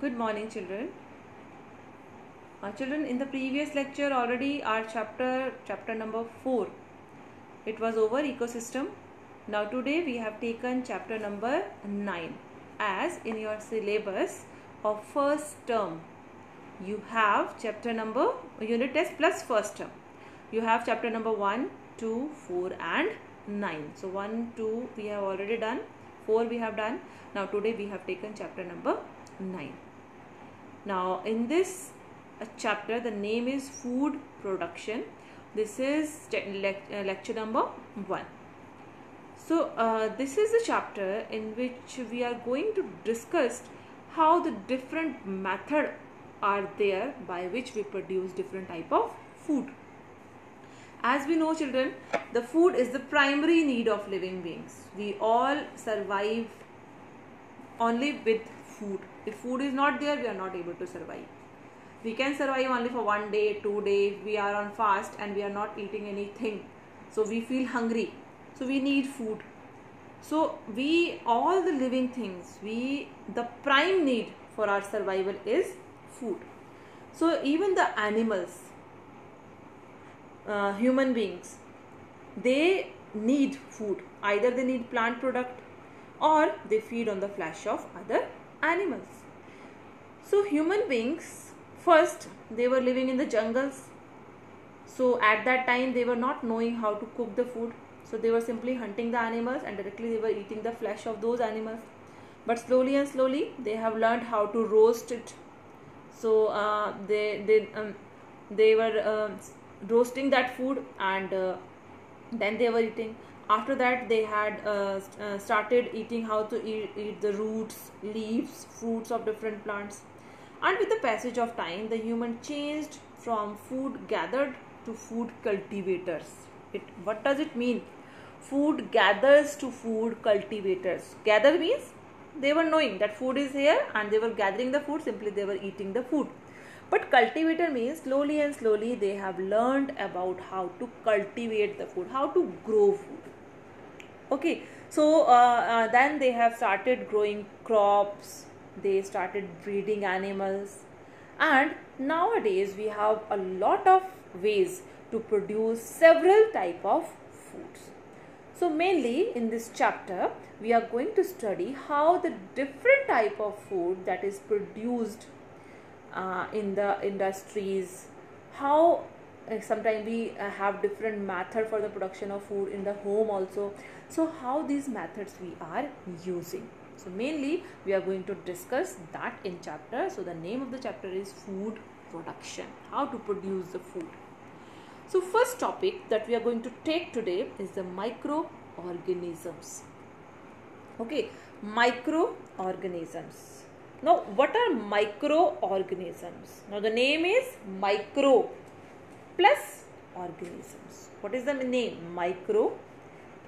Good morning, children. Uh, children, in the previous lecture, already our chapter, chapter number 4, it was over ecosystem. Now, today we have taken chapter number 9 as in your syllabus of first term. You have chapter number unit test plus first term. You have chapter number 1, 2, 4, and 9. So, 1, 2 we have already done, 4 we have done. Now, today we have taken chapter number 9. Now, in this uh, chapter, the name is food production. This is uh, lecture number 1. So, uh, this is the chapter in which we are going to discuss how the different method are there by which we produce different type of food. As we know children, the food is the primary need of living beings. We all survive only with food. If food is not there, we are not able to survive. We can survive only for one day, two days. We are on fast and we are not eating anything. So we feel hungry. So we need food. So we all the living things, we the prime need for our survival is food. So even the animals, uh, human beings, they need food. Either they need plant product or they feed on the flesh of other animals. So human beings first they were living in the jungles. So at that time they were not knowing how to cook the food. So they were simply hunting the animals and directly they were eating the flesh of those animals. But slowly and slowly they have learned how to roast it. So uh, they they um, they were uh, roasting that food and uh, then they were eating after that they had uh, uh, started eating how to eat, eat, the roots leaves fruits of different plants. And with the passage of time the human changed from food gathered to food cultivators. It what does it mean? Food gathers to food cultivators. Gather means they were knowing that food is here and they were gathering the food simply they were eating the food. But cultivator means slowly and slowly they have learned about how to cultivate the food how to grow food okay so uh, uh, then they have started growing crops they started breeding animals. And nowadays we have a lot of ways to produce several type of foods. So mainly in this chapter we are going to study how the different type of food that is produced uh, in the industries how sometimes we uh, have different method for the production of food in the home also. So how these methods we are using. So mainly we are going to discuss that in chapter. So the name of the chapter is food production how to produce the food. So first topic that we are going to take today is the microorganisms. Okay microorganisms. Now what are microorganisms? Now the name is micro plus organisms. What is the name? Micro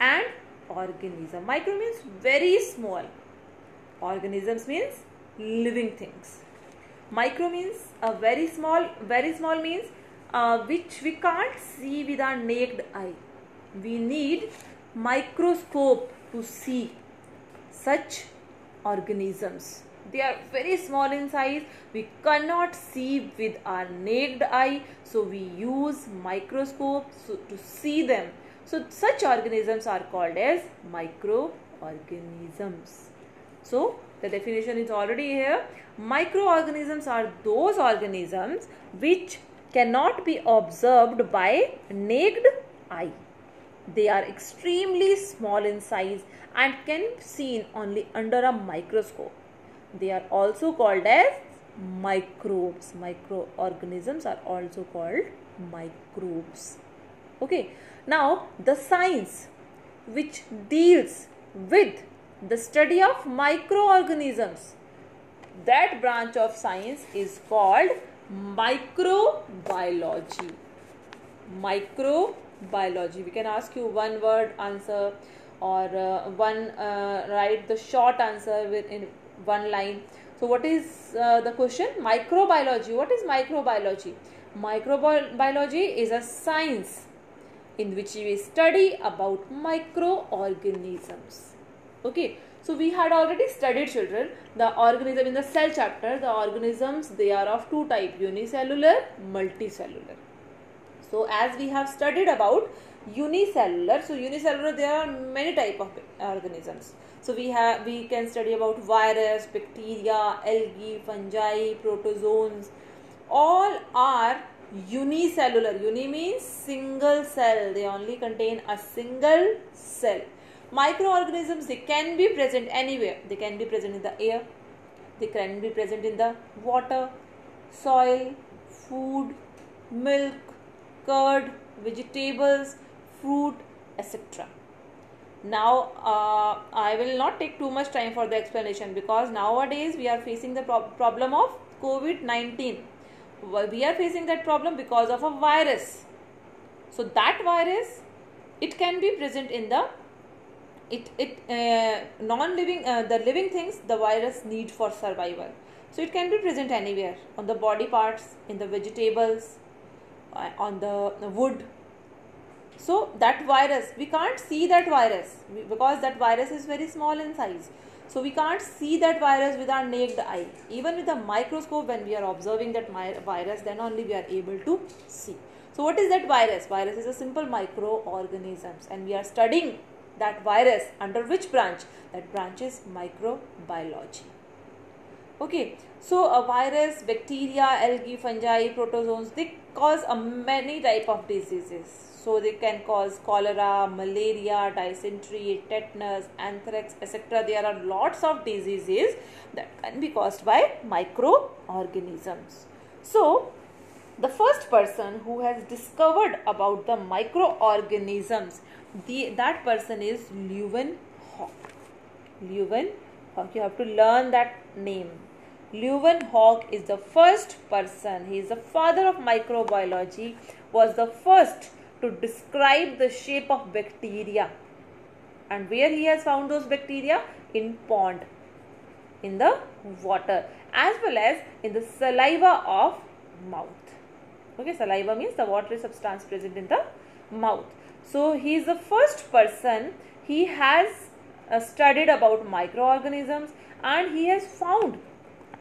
and organism. Micro means very small. Organisms means living things. Micro means a very small very small means uh, which we can't see with our naked eye. We need microscope to see such organisms they are very small in size. We cannot see with our naked eye. So we use microscope to see them. So such organisms are called as microorganisms. So the definition is already here. Microorganisms are those organisms which cannot be observed by naked eye. They are extremely small in size and can be seen only under a microscope they are also called as microbes. Microorganisms are also called microbes. Okay. Now the science which deals with the study of microorganisms. That branch of science is called microbiology. Microbiology. We can ask you one word answer or uh, one uh, write the short answer within one line. So what is uh, the question? Microbiology. What is microbiology? Microbiology is a science in which we study about microorganisms. Okay. So we had already studied children. The organism in the cell chapter the organisms they are of two type unicellular multicellular. So as we have studied about unicellular so unicellular there are many type of organisms so we have we can study about virus bacteria algae fungi protozoans. All are unicellular. Uni means single cell. They only contain a single cell. Microorganisms they can be present anywhere. They can be present in the air. They can be present in the water soil food milk curd vegetables fruit etc now uh, i will not take too much time for the explanation because nowadays we are facing the pro- problem of covid 19 we are facing that problem because of a virus. So that virus it can be present in the it it uh, non living uh, the living things the virus need for survival. So it can be present anywhere on the body parts in the vegetables uh, on the wood so that virus we can't see that virus because that virus is very small in size so we can't see that virus with our naked eye. Even with a microscope, when we are observing that virus, then only we are able to see. So what is that virus? Virus is a simple microorganisms and we are studying that virus under which branch? That branch is microbiology. Okay, so a virus, bacteria, algae, fungi, protozoans, they cause a many type of diseases so they can cause cholera, malaria, dysentery, tetanus, anthrax, etc. There are lots of diseases that can be caused by microorganisms. So the first person who has discovered about the microorganisms, the, that person is Leeuwenhoek. Leeuwenhoek, you have to learn that name. Leeuwenhoek is the first person, he is the father of microbiology, was the first to describe the shape of bacteria. And where he has found those bacteria? In pond, in the water, as well as in the saliva of mouth. Okay, saliva means the watery substance present in the mouth. So he is the first person. He has uh, studied about microorganisms and he has found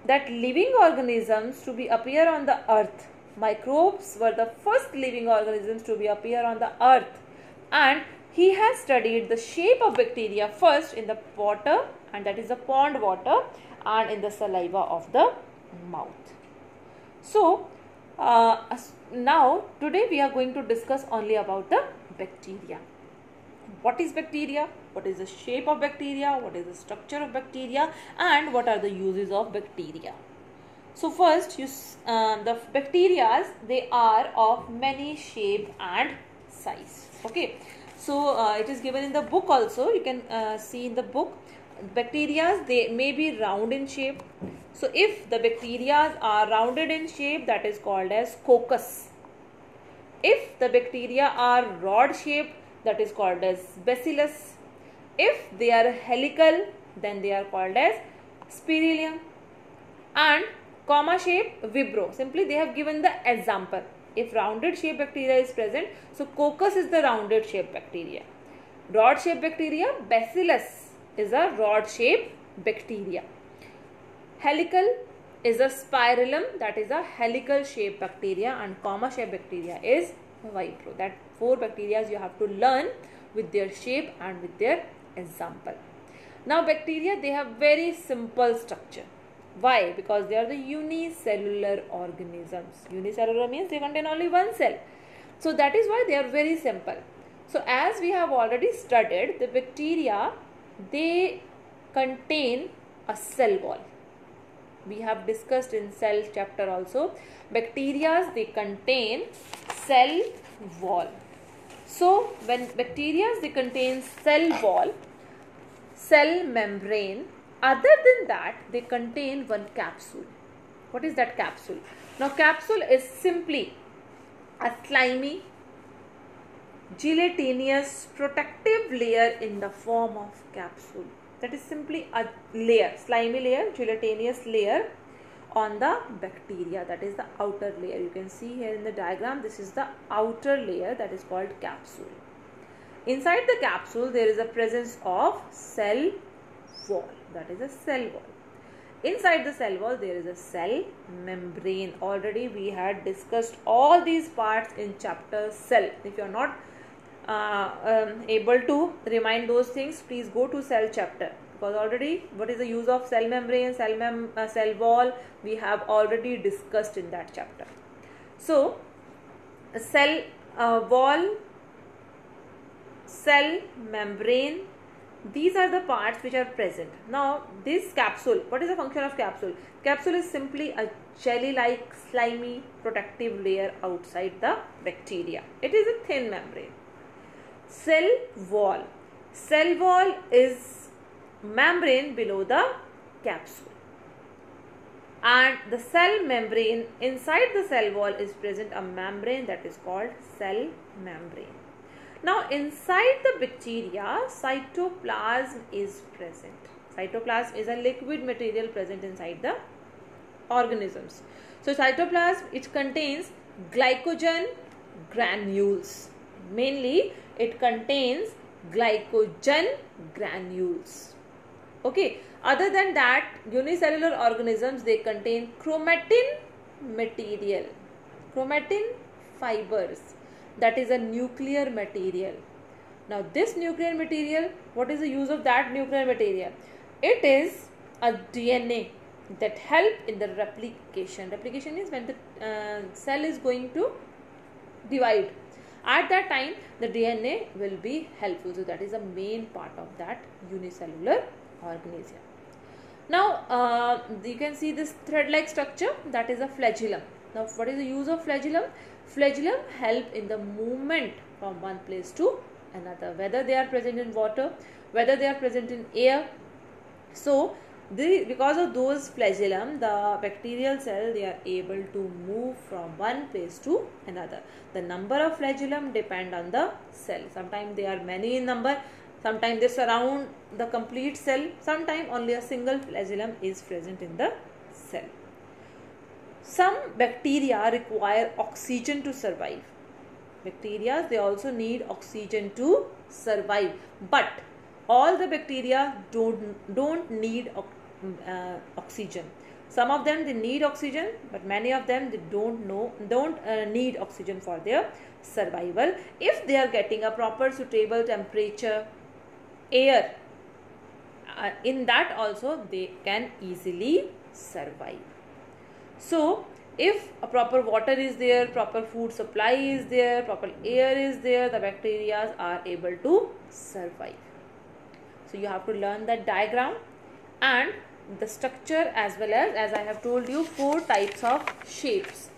that living organisms to be appear on the earth Microbes were the first living organisms to be appear on the earth and he has studied the shape of bacteria first in the water and that is the pond water and in the saliva of the mouth. So uh, now today we are going to discuss only about the bacteria. What is bacteria? What is the shape of bacteria? What is the structure of bacteria? And what are the uses of bacteria? So first, you uh, the bacterias they are of many shape and size. Okay. So uh, it is given in the book also. You can uh, see in the book, bacterias they may be round in shape. So if the bacterias are rounded in shape, that is called as coccus. If the bacteria are rod shape that is called as bacillus. If they are helical, then they are called as spirillum. And comma shape vibrio. Simply they have given the example. If rounded shape bacteria is present so coccus is the rounded shape bacteria. Rod shape bacteria bacillus is a rod shape bacteria. Helical is a spirillum that is a helical shape bacteria and comma shape bacteria is vibrio. That four bacteria you have to learn with their shape and with their example. Now bacteria they have very simple structure why? Because they are the unicellular organisms. Unicellular means they contain only one cell. So that is why they are very simple. So as we have already studied, the bacteria, they contain a cell wall. We have discussed in cell chapter also. Bacteria, they contain cell wall. So when bacteria, they contain cell wall, cell membrane, other than that, they contain one capsule. What is that capsule? Now, capsule is simply a slimy, gelatinous protective layer in the form of capsule. That is simply a layer, slimy layer, gelatinous layer on the bacteria. That is the outer layer. You can see here in the diagram, this is the outer layer that is called capsule. Inside the capsule, there is a presence of cell wall that is a cell wall. Inside the cell wall there is a cell membrane. Already we had discussed all these parts in chapter cell. If you are not uh, um, able to remind those things please go to cell chapter. Because already what is the use of cell membrane cell mem uh, cell wall? We have already discussed in that chapter. So cell uh, wall cell membrane these are the parts which are present. Now this capsule what is the function of capsule? Capsule is simply a jelly like slimy protective layer outside the bacteria. It is a thin membrane. Cell wall. Cell wall is membrane below the capsule. And the cell membrane inside the cell wall is present a membrane that is called cell membrane now inside the bacteria, cytoplasm is present. Cytoplasm is a liquid material present inside the organisms. So cytoplasm it contains glycogen granules. Mainly it contains glycogen granules. Okay. Other than that unicellular organisms they contain chromatin material. Chromatin fibers that is a nuclear material. Now this nuclear material, what is the use of that nuclear material? It is a DNA that help in the replication. Replication is when the uh, cell is going to divide. At that time, the DNA will be helpful. So that is the main part of that unicellular organism. Now uh, you can see this thread-like structure that is a flagellum. Now what is the use of flagellum? Flagellum help in the movement from one place to another, whether they are present in water, whether they are present in air. So, the, because of those flagellum, the bacterial cell, they are able to move from one place to another. The number of flagellum depend on the cell. Sometimes they are many in number, sometimes they surround the complete cell, sometimes only a single flagellum is present in the cell. Some bacteria require oxygen to survive. Bacteria they also need oxygen to survive, but all the bacteria don't don't need uh, oxygen. Some of them they need oxygen, but many of them they don't know don't uh, need oxygen for their survival. If they are getting a proper suitable temperature, air, uh, in that also they can easily survive. So, if a proper water is there, proper food supply is there, proper air is there, the bacteria are able to survive. So, you have to learn that diagram and the structure as well as as I have told you four types of shapes.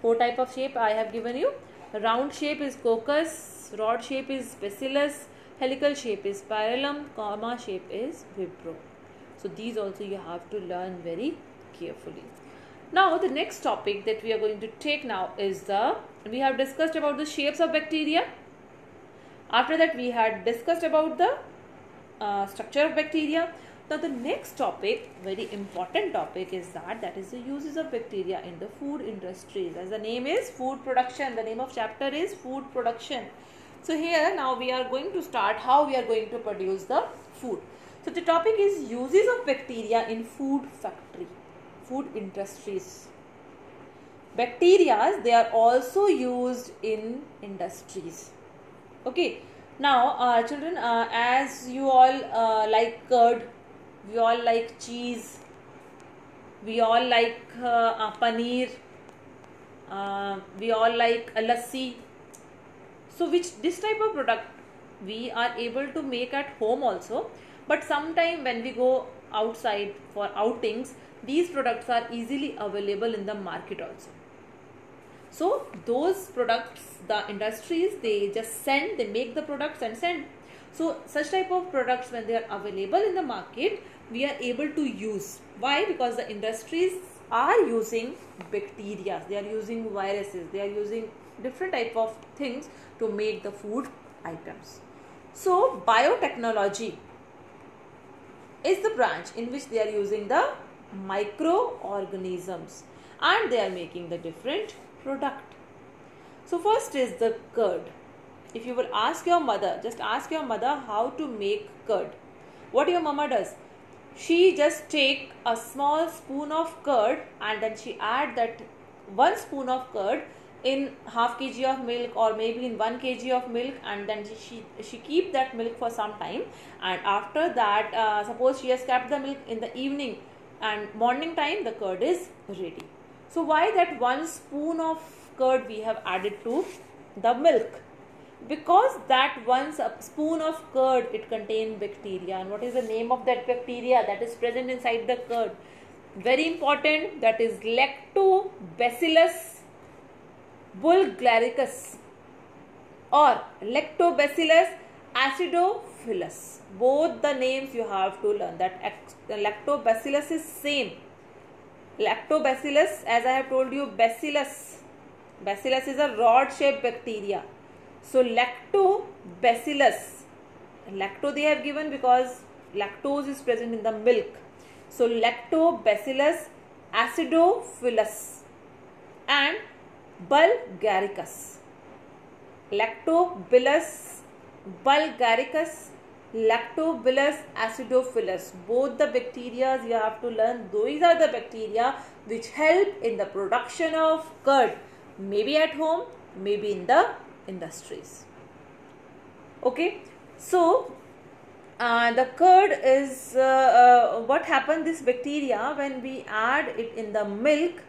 Four type of shape I have given you. Round shape is coccus, rod shape is bacillus, helical shape is spirillum, comma shape is vibrio. So these also you have to learn very carefully. Now the next topic that we are going to take now is the, we have discussed about the shapes of bacteria. After that we had discussed about the uh, structure of bacteria. Now the next topic, very important topic is that, that is the uses of bacteria in the food industries. As the name is food production, the name of chapter is food production. So here now we are going to start how we are going to produce the food. So the topic is uses of bacteria in food factory food industries. Bacteria, they are also used in industries. Okay. Now, uh, children, uh, as you all uh, like curd, we all like cheese, we all like uh, uh, paneer, uh, we all like lassi. So, which this type of product we are able to make at home also, but sometime when we go outside for outings, these products are easily available in the market also. So those products the industries they just send they make the products and send. So such type of products when they are available in the market we are able to use. Why? Because the industries are using bacteria. They are using viruses. They are using different type of things to make the food items. So biotechnology is the branch in which they are using the microorganisms and they are making the different product. So first is the curd. If you will ask your mother, just ask your mother how to make curd. What your mama does? she just take a small spoon of curd and then she add that one spoon of curd in half kg of milk or maybe in 1 kg of milk and then she she keep that milk for some time and after that uh, suppose she has kept the milk in the evening and morning time the curd is ready. So why that one spoon of curd we have added to the milk? Because that one spoon of curd it contains bacteria. And what is the name of that bacteria that is present inside the curd? Very important that is lactobacillus bulgaricus. Or lactobacillus acidophilus both the names you have to learn that lactobacillus is same lactobacillus as i have told you bacillus bacillus is a rod shaped bacteria so lactobacillus, lacto they have given because lactose is present in the milk. So lactobacillus acidophilus and bulgaricus. Lactobacillus bulgaricus, lactobacillus acidophilus. Both the bacteria you have to learn. Those are the bacteria which help in the production of curd. Maybe at home, maybe in the industries. Okay, so uh, the curd is uh, uh, what happens this bacteria when we add it in the milk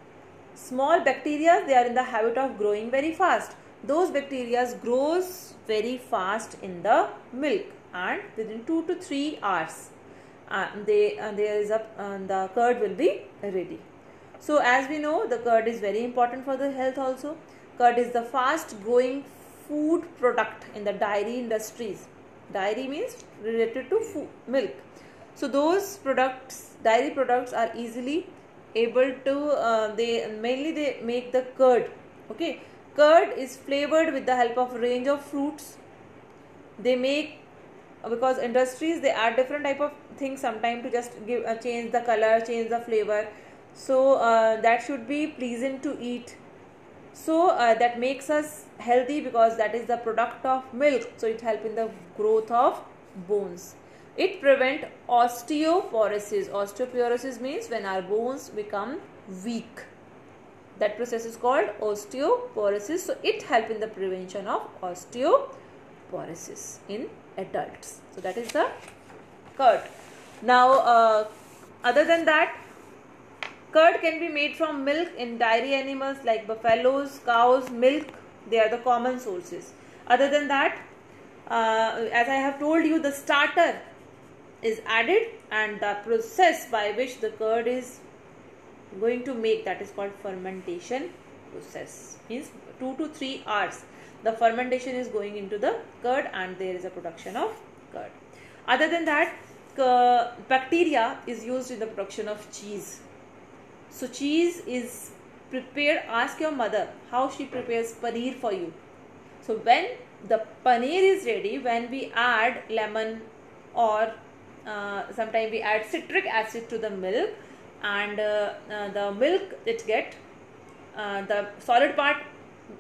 small bacteria they are in the habit of growing very fast those bacteria grows very fast in the milk and within 2 to 3 hours uh, they uh, there is a uh, the curd will be ready so as we know the curd is very important for the health also curd is the fast growing food product in the dairy industries. Dairy means related to food, milk. So those products, dairy products are easily able to, uh, they mainly they make the curd. Okay, curd is flavored with the help of range of fruits. They make because industries they add different type of things sometimes to just give uh, change the color, change the flavor. So uh, that should be pleasant to eat. So uh, that makes us healthy because that is the product of milk. So it helps in the growth of bones. It prevent osteoporosis. Osteoporosis means when our bones become weak that process is called osteoporosis so it help in the prevention of osteoporosis in adults so that is the curd now uh, other than that Curd can be made from milk in dairy animals like buffaloes, cows, milk. They are the common sources. Other than that, uh, as I have told you, the starter is added and the process by which the curd is going to make that is called fermentation process. Means 2 to 3 hours. The fermentation is going into the curd and there is a production of curd. Other than that, uh, bacteria is used in the production of cheese so cheese is prepared. Ask your mother how she prepares paneer for you. So when the paneer is ready, when we add lemon or uh, sometimes we add citric acid to the milk and uh, uh, the milk it get uh, the solid part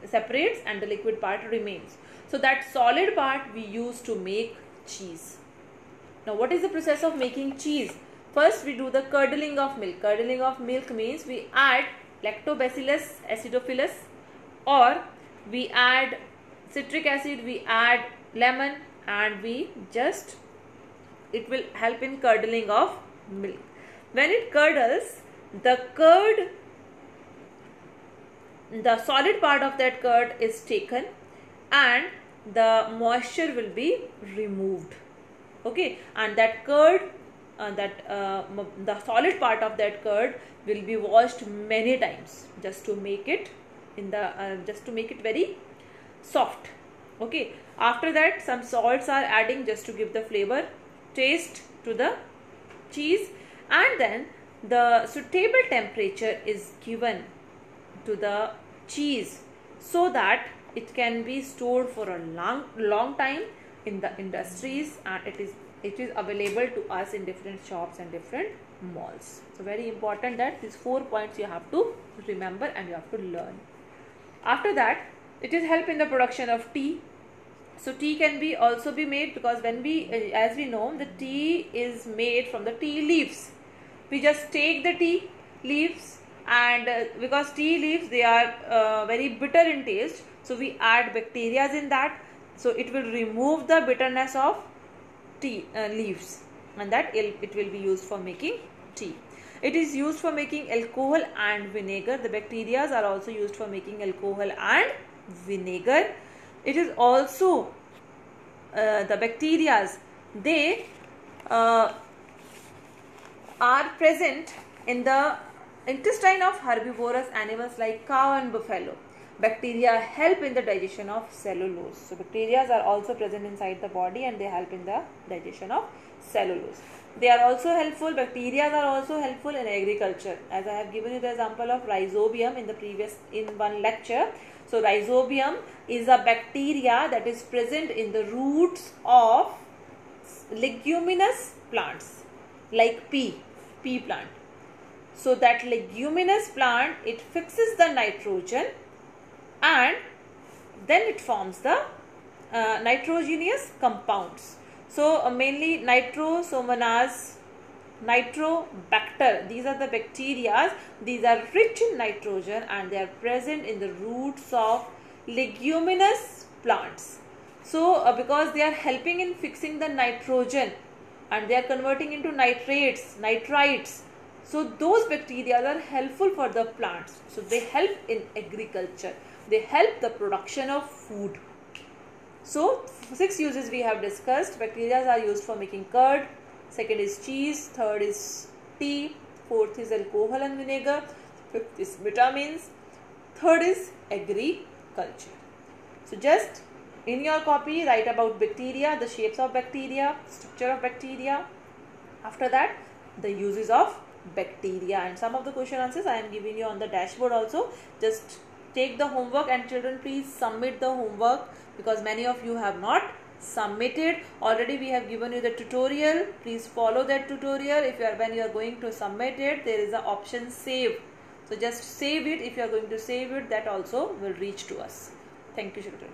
separates and the liquid part remains. So that solid part we use to make cheese. Now what is the process of making cheese? First we do the curdling of milk. Curdling of milk means we add lactobacillus acidophilus or we add citric acid, we add lemon and we just it will help in curdling of milk. When it curdles, the curd the solid part of that curd is taken and the moisture will be removed. Okay? And that curd uh, that uh, the solid part of that curd will be washed many times just to make it in the uh, just to make it very soft. Okay? After that some salts are adding just to give the flavor taste to the cheese and then the suitable temperature is given to the cheese so that it can be stored for a long long time in the industries and it is it is available to us in different shops and different malls. So very important that these four points you have to remember and you have to learn. After that it is help in the production of tea so tea can be also be made because when we uh, as we know the tea is made from the tea leaves. We just take the tea leaves and uh, because tea leaves they are uh, very bitter in taste. So we add bacteria in that. So it will remove the bitterness of tea uh, leaves and that it will be used for making tea. It is used for making alcohol and vinegar. The bacteria are also used for making alcohol and vinegar it is also uh, the bacteria they uh, are present in the intestine of herbivorous animals like cow and buffalo. Bacteria help in the digestion of cellulose. So bacteria are also present inside the body and they help in the digestion of cellulose. They are also helpful, bacteria are also helpful in agriculture. As I have given you the example of rhizobium in the previous, in one lecture. So rhizobium is a bacteria that is present in the roots of leguminous plants like pea, pea plant. So that leguminous plant, it fixes the nitrogen and then it forms the uh, nitrogenous compounds. So uh, mainly nitrosomonas, nitrobacter, these are the bacteria, these are rich in nitrogen and they are present in the roots of leguminous plants. So uh, because they are helping in fixing the nitrogen and they are converting into nitrates, nitrites so those bacteria are helpful for the plants. So they help in agriculture. They help the production of food. So six uses we have discussed. Bacteria are used for making curd. Second is cheese. Third is tea. Fourth is alcohol and vinegar. Fifth is vitamins. Third is agriculture. So just in your copy write about bacteria, the shapes of bacteria, structure of bacteria. After that the uses of bacteria and some of the question answers I am giving you on the dashboard also just take the homework and children please submit the homework because many of you have not submitted. Already we have given you the tutorial. Please follow that tutorial. If you are when you are going to submit it there is a option save. So just save it. If you are going to save it that also will reach to us. Thank you children